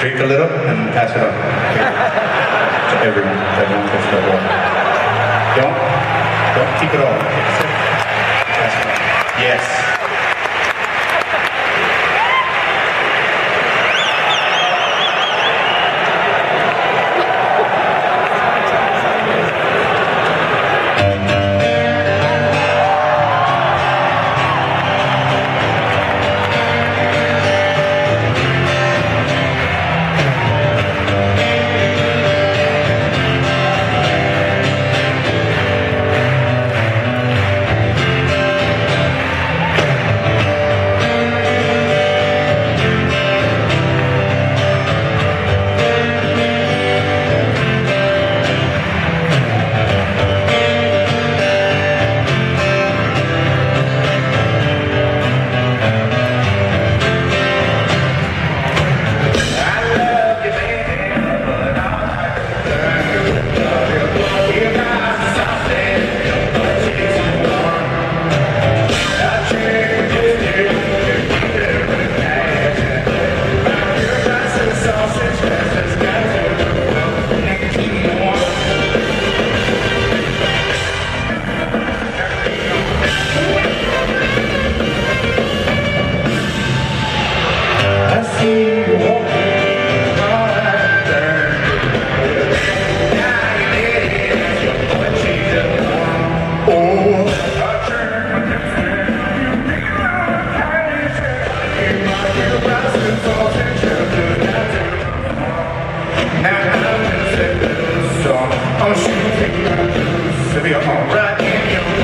Drink a little and pass it on. To everyone. Everyone touch that water. Don't, don't keep it all. Yes. I'm shooting, my blues to be Alright.